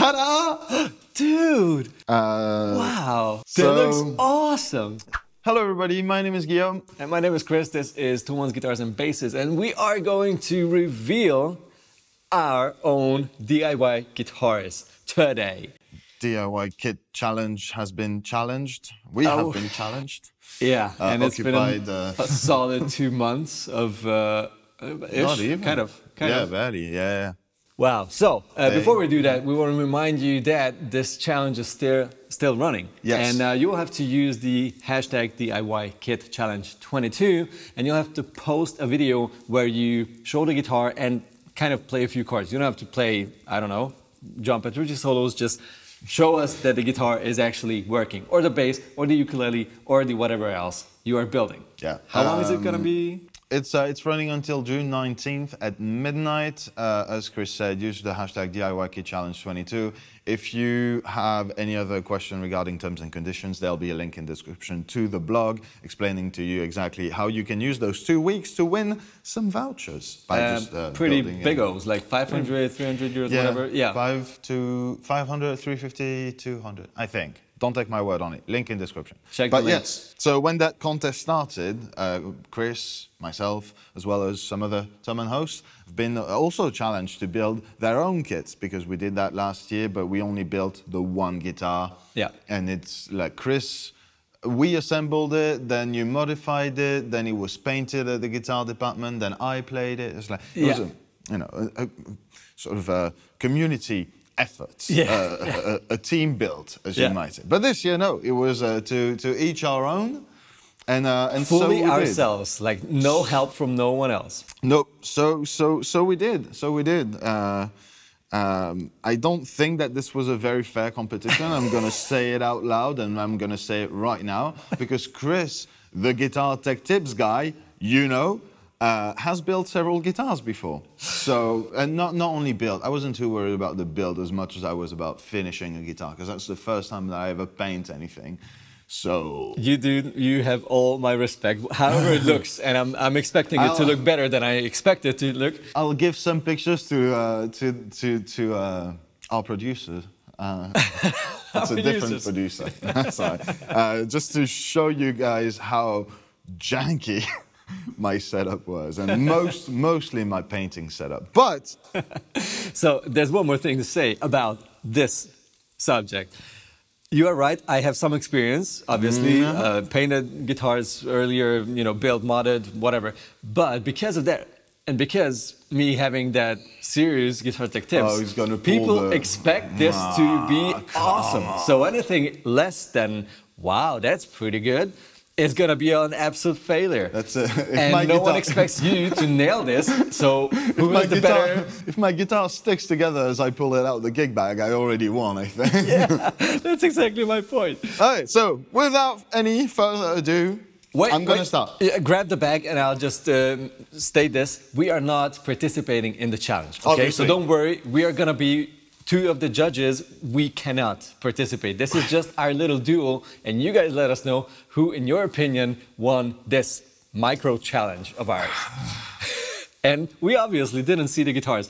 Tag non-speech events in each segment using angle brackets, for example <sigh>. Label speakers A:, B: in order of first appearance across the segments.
A: Ta-da!
B: Dude!
A: Uh,
B: Wow!
A: so-
B: that looks awesome!
A: hello, everybody. My name is Guillaume.
B: And my name is Kris. This is Thomann's Guitars and Basses, and we are going to reveal our own DIY guitars today.
A: DIY kit challenge has been challenged. We
B: Oh.
A: have been challenged.
B: Yeah,
A: Uh,
B: and it's been a,
A: uh,
B: a solid two months of uh, ish,
A: Not even.
B: kind of, kind
A: yeah,
B: of.
A: very. Yeah, yeah.
B: Wow. So uh, before we do that, we want to remind you that this challenge is still still running.
A: Yes.
B: And uh, you will have to use the hashtag DIY Kit Challenge 22, and you'll have to post a video where you show the guitar and kind of play a few chords. You don't have to play, I don't know, John Petrucci solos. Just show us that the guitar is actually working, or the bass, or the ukulele, or the whatever else you are building.
A: Yeah.
B: How long is it gonna
A: Um,
B: be?
A: It's uh, it's running until June 19th at midnight. Uh, as Kris said, use the hashtag DIYKitChallenge22. If you have any other question regarding terms and conditions, there'll be a link in the description to the blog explaining to you exactly how you can use those two weeks to win some vouchers by
B: Um,
A: just uh,
B: pretty big. O's, like 500, 300 euros,
A: Yeah,
B: whatever. Yeah.
A: Five to 500, 350, 200, I think. Don't take my word on it. Link in description.
B: Check the
A: but
B: link.
A: yes, so when that contest started, uh, Kris, myself, as well as some other Thomann hosts, have been also challenged to build their own kits because we did that last year, but we only built the one guitar.
B: Yeah.
A: And it's like Kris, we assembled it, then you modified it, then it was painted at the guitar department, then I played it. It's like it was a, you know, a, a sort of a community effort,
B: Yeah.
A: uh, <laughs> a, a, a team build, as
B: Yeah.
A: you might say. But this year, no, it was uh, to to each our own, and uh, and so
B: fully
A: did.
B: ourselves, like no help from no one else.
A: No, so so so we did. So we did. Uh, um, I don't think that this was a very fair competition. I'm gonna <laughs> say it out loud, and I'm gonna say it right now because Kris, the guitar tech tips guy, you know, uh, has built several guitars before. So and not not only built. I wasn't too worried about the build as much as I was about finishing a guitar because that's the first time that I ever paint anything. So
B: You do, you have all my respect. However it looks, and I'm, I'm expecting it to
A: I'll-
B: look better than I expect it to look.
A: I'll give some pictures to uh, to to to uh, our producer. Uh, <laughs> that's a different producer. <laughs> Sorry. Uh, just to show you guys how janky <laughs> my setup was, and most <laughs> mostly my painting setup. But
B: So there's one more thing to say about this subject. You are right. I have some experience, obviously, uh, painted guitars earlier, you know, built, modded, whatever. But because of that, and because me having that serious guitar tech tips,
A: Oh,
B: people
A: the-
B: expect this to be awesome. So anything less than wow, that's pretty good, is gonna be an absolute failure.
A: That's <laughs> it.
B: And no one expects you <laughs> to nail this. So who is the
A: guitar,
B: better?
A: if my guitar sticks together as I pull it out of the gig bag, I already won. I think. <laughs>
B: Yeah, That's exactly my point.
A: All right. So without any further ado, I'm going to start.
B: Yeah, grab the bag and I'll just um, state this. We are not participating in the challenge. Okay,
A: Obviously.
B: so don't worry. We are gonna be two of the judges. We cannot participate. This is just our little duel, and you guys let us know who, in your opinion, won this micro challenge of ours. <sighs> and we obviously didn't see the guitars.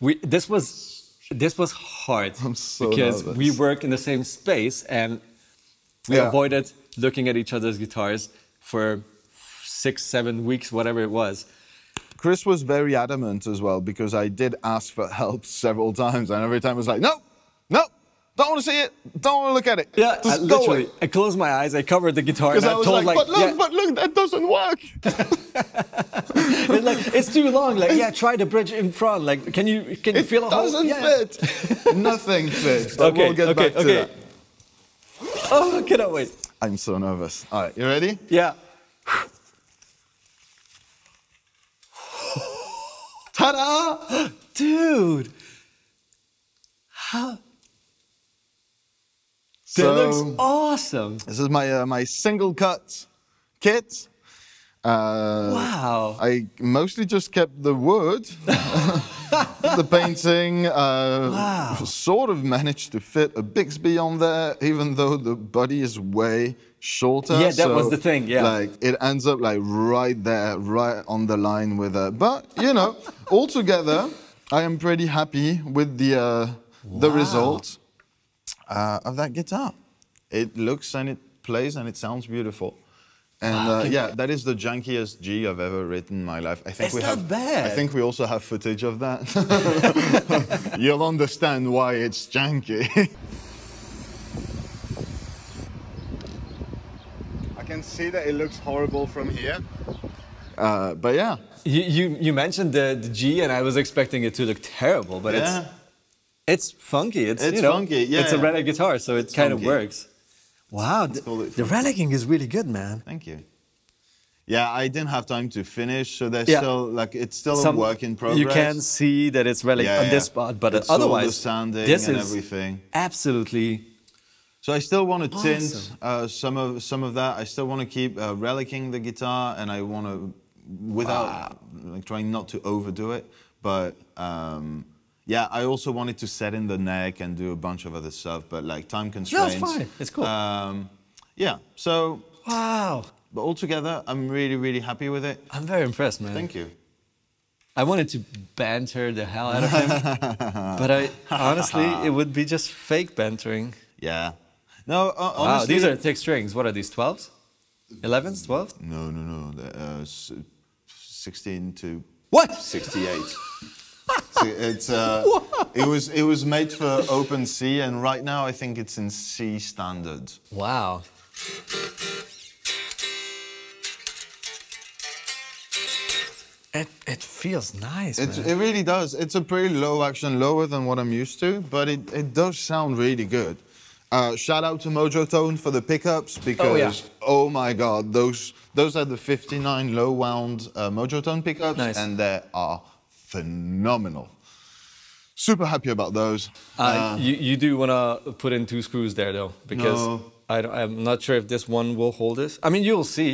B: We this was this was hard
A: so
B: because we work in the same space and we
A: Yeah.
B: avoided looking at each other's guitars for six, seven weeks, whatever it was.
A: Chris was very adamant as well because I did ask for help several <laughs> times, and every time it was like, no, no, don't want to see it, don't want to look at it.
B: Yeah, I,
A: just go
B: literally. I closed my eyes, I covered the guitar, and
A: Because
B: I,
A: I was
B: told
A: like,
B: like,
A: but look,
B: yeah,
A: but look, that doesn't work. <laughs>
B: it's, like, it's too long. Like, yeah, try the bridge in front. Like, can you can you feel a hole?
A: It doesn't
B: Yeah.
A: fit. <laughs> Nothing fits. But
B: Okay,
A: we'll get
B: okay,
A: back to
B: okay.
A: that.
B: Oh, I cannot wait.
A: I'm so nervous. All right, you ready?
B: Yeah.
A: Ta-da!
B: Dude. How? That
A: So-
B: looks awesome.
A: This is my uh, my single cut kit. Uh,
B: Wow.
A: I mostly just kept the wood. <laughs> the painting uh, sort of managed to fit a Bigsby on there, even though the body is way shorter.
B: Yeah, that was the thing, yeah.
A: like it ends up like right there, right on the line with it. But you know, <laughs> altogether, I am pretty happy with the uh, the
B: Wow.
A: result uh, of that guitar. It looks and it plays and it sounds beautiful. And uh, yeah, that is the jankiest G I've ever written in my life. I think
B: It's
A: we
B: not
A: have.
B: bad.
A: I think we also have footage of that. <laughs> You'll understand why it's janky. I can see that it looks horrible from here. Uh, but yeah,
B: You, you, you mentioned the, the G, and I was expecting it to look terrible, but
A: yeah.
B: it's it's funky. It's,
A: It's
B: you know,
A: funky,
B: It's a
A: yeah.
B: guitar, so it kind of works. Wow, the, the
A: funky.
B: relicing is really good, man.
A: Thank you. Yeah, I didn't have time to finish, so there's
B: Yeah.
A: still like it's still
B: Some-
A: a work in progress.
B: You can see that it's relic
A: Yeah,
B: on
A: yeah.
B: this spot, but
A: It's
B: otherwise, this
A: and
B: is
A: everything.
B: absolutely
A: So I still want to tint
B: Awesome.
A: uh, some of some of that. I still want to keep uh, relicing the guitar, and I want to, without like trying not to overdo it. But um, yeah, I also wanted to set in the neck and do a bunch of other stuff. But like time constraints.
B: No, it's fine. It's cool.
A: Um, yeah. So,
B: wow.
A: but altogether, I'm really really happy with it.
B: I'm very impressed, man.
A: Thank you.
B: I wanted to banter the hell out of him, <laughs> but I honestly, it would be just fake bantering.
A: Yeah. No, uh,
B: Wow,
A: honestly.
B: these are thick strings. What are these? 12s? 11s? 12s?
A: No, no, no. Uh, 16 to
B: What?
A: 68. <laughs> It's uh, <laughs> it was it was made for open C, and right now I think it's in C standard.
B: Wow. It, it feels nice,
A: it really does. It's a pretty low action, lower than what I'm used to, but it, it does sound really good. Uh, shout out to Mojotone for the pickups because oh, my god, those those are the 59 low wound uh, Mojotone pickups,
B: Nice.
A: and they are phenomenal. Super happy about those.
B: Uh, you, you do want to put in two screws there, though, because
A: No.
B: I don't, I'm not sure if this one will hold this. I mean, you'll see.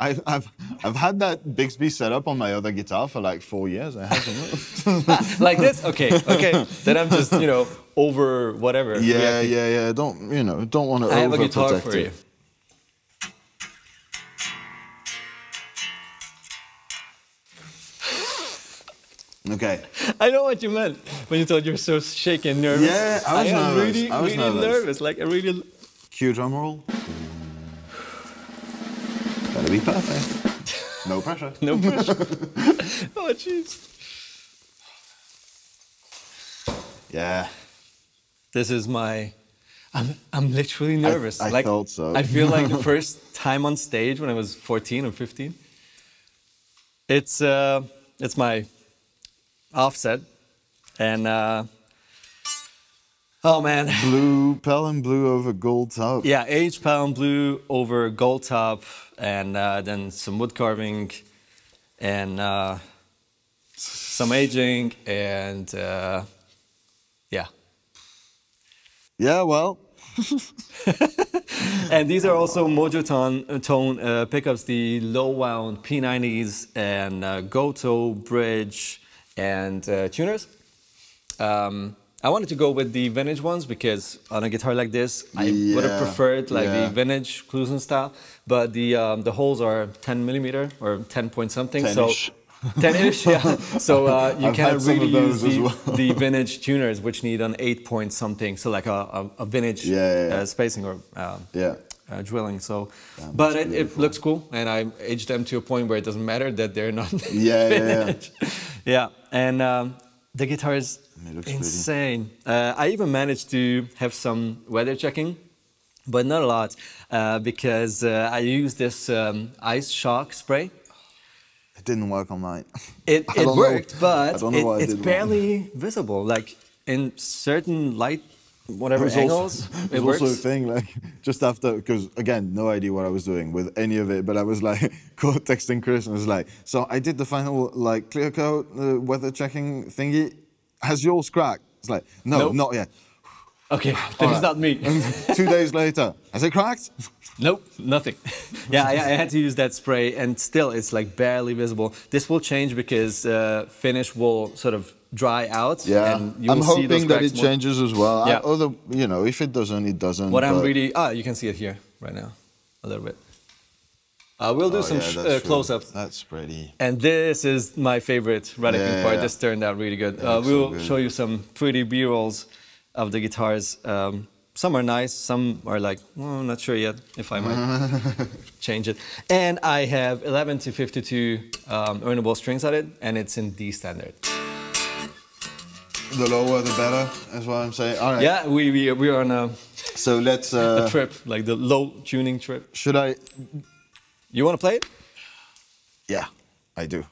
A: I've, I've, I've had that Bigsby set up on my other guitar for like four years. It hasn't <laughs>
B: like this? Okay, okay. then I'm just, you know, over whatever.
A: yeah,
B: reacting.
A: yeah, yeah. Don't you know? Don't want to
B: I have a guitar for
A: it.
B: you.
A: Okay.
B: I know what you meant when you thought you were so shaken, nervous.
A: Yeah, I was
B: am
A: nervous.
B: really,
A: I was
B: really
A: nervous.
B: nervous. Like I really.
A: Cue drum roll. Gotta be perfect. No pressure. <laughs>
B: No pressure. <laughs> oh jeez.
A: Yeah.
B: This is my. I'm I'm literally nervous.
A: I
B: like,
A: thought so.
B: I feel like the <laughs> first time on stage when I was 14 or 15. It's uh, it's my offset, and uh, oh man, <laughs>
A: Blue, pale blue over gold top.
B: yeah, aged Pelham blue over gold top, and uh, then some wood carving, and uh, some aging, and uh, yeah.
A: Yeah, well. <laughs>
B: And these are also Mojotone, tone uh, pickups, the low wound P90s and uh, Gotoh bridge and uh, tuners. Um, I wanted to go with the vintage ones because on a guitar like this, I would have preferred like
A: yeah.
B: the vintage Kluson style, but the um, the holes are 10 millimeter or 10 point something.
A: 10-ish.
B: So 10-ish, <laughs> yeah. <laughs> So uh, you
A: I've
B: cannot really use the,
A: well.
B: the <laughs> vintage tuners, which need an 8 point something, so like a, a, a vintage
A: Yeah, yeah, yeah.
B: Uh, spacing or um,
A: Yeah.
B: uh, drilling. So,
A: Damn,
B: but it, it looks cool, and I aged them to a point where it doesn't matter that they're not.
A: Yeah, yeah, yeah.
B: vintage. yeah. And um, the guitar is
A: It looks pretty.
B: insane. Uh, I even managed to have some weather checking, but not a lot, uh, because uh, I used this um, ice shock spray.
A: It didn't work on night. <laughs>
B: It, it
A: don't know-
B: worked, but it-
A: it
B: it's barely visible. Like in certain light, whatever
A: it
B: angles,
A: also, <laughs>
B: it
A: was
B: works.
A: also a thing like just after because again no idea what I was doing with any of it, but I was like <laughs> texting Kris and was like, so I did the final like clear coat uh, weather checking thingy. Has yours cracked? It's like no,
B: Nope.
A: not yet.
B: Okay, <sighs> then it's
A: Alright.
B: not me. <laughs>
A: Two days later, has it cracked?
B: Nope, nothing. yeah, I, I had to use that spray, and still it's like barely visible. This will change because uh, finish will sort of dry out.
A: Yeah,
B: and you
A: I'm
B: will see those
A: hoping that it
B: more.
A: changes as well.
B: Yeah.
A: I, other, you know, if it doesn't, it doesn't.
B: What I'm really ah, you can see it here right now, a little bit. Uh, we'll do
A: Oh,
B: some
A: yeah,
B: sh- uh, close-ups.
A: That's pretty.
B: And this is my favorite Radican
A: Yeah,
B: part.
A: yeah.
B: This turned out really good. Uh, we'll
A: good.
B: show you some pretty B-rolls of the guitars. Um, some are nice, some are like, well, I'm not sure yet if I might <laughs> change it. And I have 11 to 52 um, Ernie Ball strings on it, and it's in D standard.
A: The lower, the better, is what I'm saying. All right.
B: Yeah, we, we, we are on a,
A: So let's. <laughs>
B: a
A: Uh,
B: trip, like the low tuning trip.
A: should I?
B: You want to play it?
A: Yeah, I do.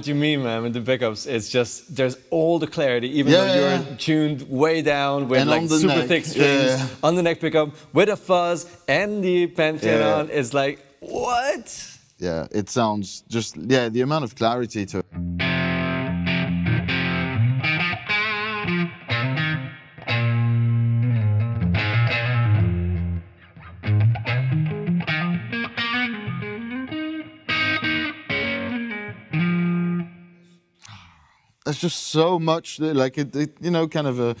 B: What you mean, man, with the pickups. It's just, there's all the clarity, even
A: Yeah,
B: though you're
A: yeah.
B: tuned way down with
A: And
B: like
A: on the
B: super
A: neck.
B: thick strings
A: yeah.
B: on the neck pickup with a fuzz and the Pantheon on. It's like, what?
A: Yeah, it sounds just yeah. The amount of clarity to. There's just so much that, like it, it you know, kind of a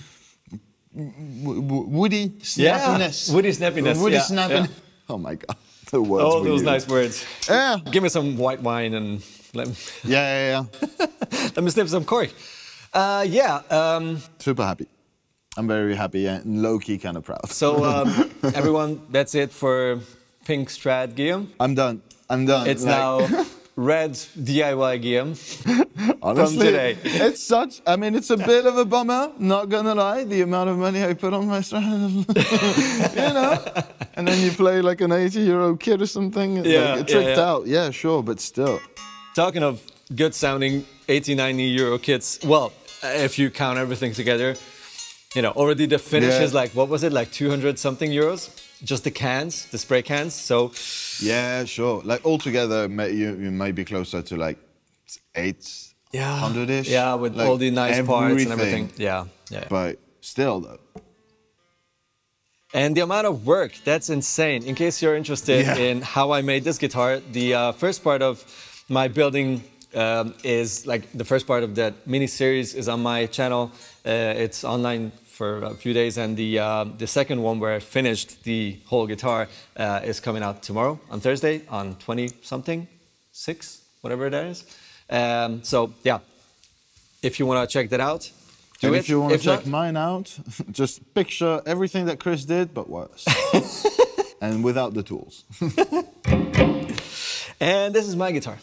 A: woody snappiness.
B: Yeah, woody snappiness,
A: Woody
B: yeah,
A: snappiness.
B: yeah.
A: Oh my god, <laughs> the words.
B: All those nice words.
A: Yeah,
B: Give me some white wine and let me, <laughs>
A: yeah, yeah, yeah. <laughs>
B: let me sniff some cork. Uh, yeah, um,
A: Super happy. I'm very happy and low key kind of proud.
B: So, um, everyone, that's it for Pink Strat Guillaume.
A: I'm done. I'm done.
B: It's
A: Like,
B: now Red DIY Guillaume. <laughs>
A: honestly,
B: today.
A: It's such. I mean, it's a bit of a bummer. Not gonna lie, the amount of money I put on my strat. <laughs> you know. And then you play like an 80 year old kid or something. like,
B: Yeah,
A: it
B: yeah,
A: tricked
B: yeah.
A: out. Yeah, sure, but still.
B: Talking of good sounding 80, 90 euro kits, well, if you count everything together, you know, already the finish
A: Yeah.
B: is like, what was it, like 200 something euros? Just the cans, the spray cans. So,
A: Yeah, sure. Like altogether, you you may be closer to like eight
B: yeah.
A: hundred ish.
B: Yeah, with
A: like
B: all the nice parts and everything. Yeah, yeah.
A: But still, though.
B: And the amount of work, that's insane. In case you're interested
A: Yeah.
B: in how I made this guitar, the uh, first part of my building um, is like the first part of that mini series is on my channel. Uh, it's online for a few days, and the uh, the second one where I finished the whole guitar uh, is coming out tomorrow on Thursday on 20 something, six, whatever that is. Um, so yeah, if you want to check that out, do
A: and
B: it.
A: if you want to check
B: not-
A: mine out, <laughs> just picture everything that Kris did, but worse. <laughs> and without the tools. <laughs>
B: and this is my guitar.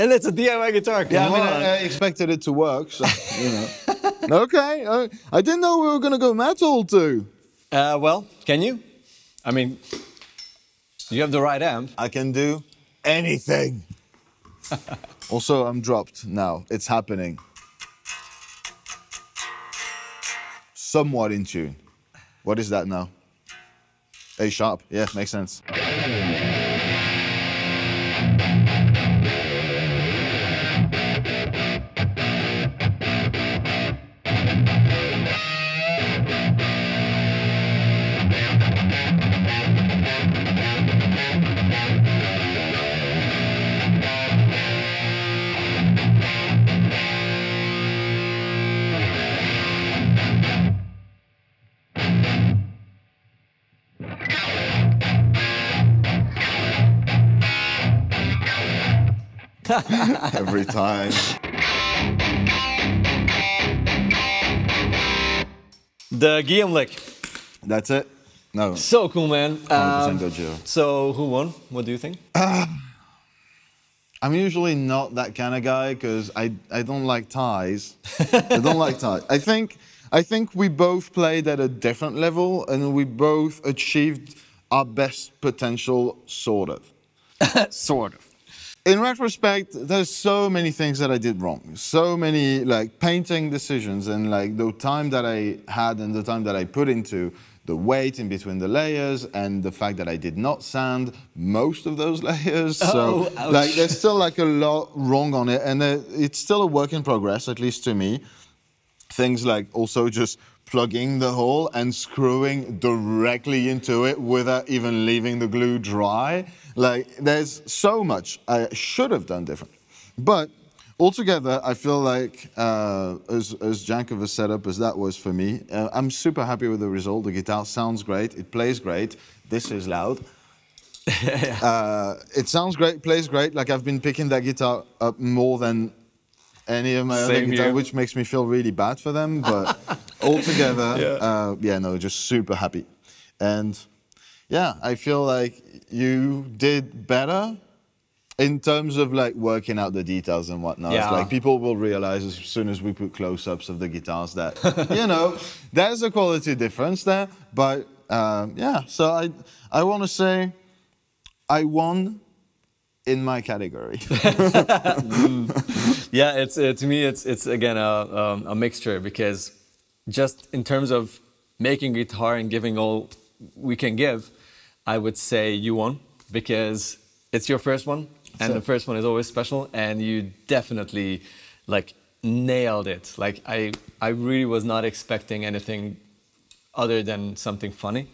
B: And it's a DIY guitar.
A: Yeah, I mean. I, I expected it to work, so, you know. <laughs> okay, uh, I didn't know we were going to go metal too.
B: Uh, well, can you? I mean, you have the right amp.
A: I can do anything. <laughs> also, I'm dropped now. It's happening. Somewhat in tune. What is that now? A sharp. Yeah, makes sense. <laughs> Every time.
B: The Guillaume lick.
A: That's it? No.
B: So cool, man.
A: 100%
B: Um, so who won? What do you think? <sighs>
A: I'm usually not that kind of guy because I, I don't like ties. I don't like <laughs> ties. I think I think we both played at a different level and we both achieved our best potential, sort of. <laughs>
B: sort of.
A: In retrospect, there's so many things that I did wrong. So many like painting decisions and like the time that I had and the time that I put into the weight in between the layers and the fact that I did not sand most of those <laughs> layers. so
B: Oh, ouch.
A: like there's still like a lot wrong on it and uh, it's still a work in progress, at least to me. Things like also just plugging the hole and screwing directly into it without even leaving the glue dry. Like there's so much I should have done different. But altogether, I feel like uh, as, as jank of a setup as that was for me, uh, I'm super happy with the result. The guitar sounds great, it plays great. This is loud. <laughs> Uh, it sounds great, plays great. Like I've been picking that guitar up more than any of my other
B: Same
A: guitar,
B: here.
A: which makes me feel really bad for them. But <laughs> altogether, yeah. Uh, yeah, no, just super happy. And yeah, I feel like you did better in terms of like working out the details and whatnot.
B: Yeah.
A: Like people will realize as soon as we put close-ups of the guitars that <laughs> you know there's a quality difference there. But um, yeah, so I I want to say I won in my category. <laughs>
B: Yeah, it's uh, to me it's it's again a um, a mixture because just in terms of making guitar and giving all we can give, I would say you won because it's your first one and
A: So-
B: the first one is always special and you definitely like nailed it. Like I I really was not expecting anything other than something funny.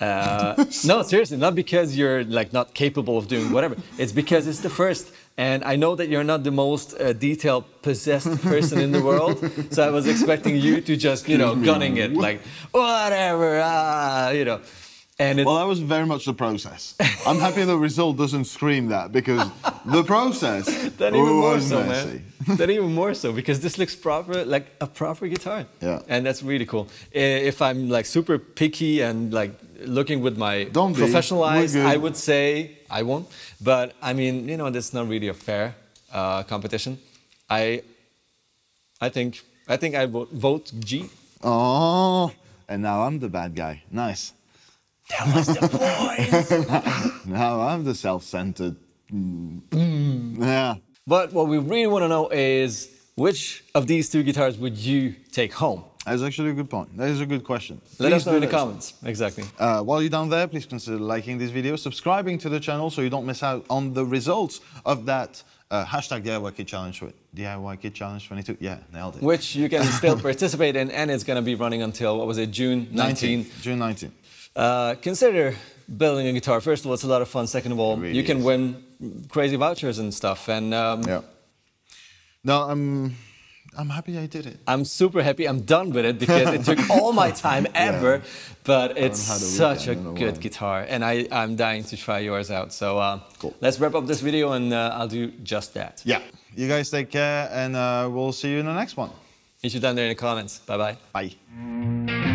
B: Uh, <laughs> no, seriously, not because you're like not capable of doing whatever. It's because it's the first, and I know that you're not the most uh, detail possessed <laughs> person in the world. So I was expecting you to just, you know, gunning it like whatever, ah, you know. And
A: well, that was very much the process. I'm happy the result doesn't scream that because the process <laughs>
B: then even more so,
A: messy.
B: man. then even more so because this looks proper, like a proper guitar.
A: Yeah.
B: And that's really cool. If I'm like super picky and like looking with my
A: Don't
B: professional
A: We're
B: eyes. I would say I won. But I mean, you know, that's not really a fair uh, competition. I, I think, I think I vote, vote G.
A: Oh, and now I'm the bad guy. Nice.
B: That was the point. <laughs>
A: Now I'm the self-centered. Mm. Yeah.
B: but what we really want to know is which of these two guitars would you take home?
A: That's actually a good point. That is a good question.
B: Let
A: Please
B: us know in the comments. Exactly.
A: Uh, while you're down there, please consider liking this video, subscribing to the channel so you don't miss out on the results of that uh, hashtag DIY Kit Challenge. DIY Kit Challenge 22. Yeah, nailed it.
B: which you can still <laughs> participate in, and it's going to be running until what was it, June 19th.
A: June 19th.
B: Uh, consider building a guitar. First of all, it's a lot of fun. Second of all,
A: really
B: you can
A: is.
B: win crazy vouchers and stuff. And um,
A: Yeah. No, I'm, I'm happy I did it.
B: I'm super happy. I'm done with it because it took all my <laughs> time ever. But it's
A: a
B: such a
A: weekend in a
B: good
A: while.
B: guitar, and I, I'm dying to try yours out. So uh,
A: Cool.
B: let's wrap up this video, and uh, I'll do just that.
A: Yeah. You guys take care, and uh, we'll see you in the next one.
B: You should down there in the comments. Bye bye.
A: Bye.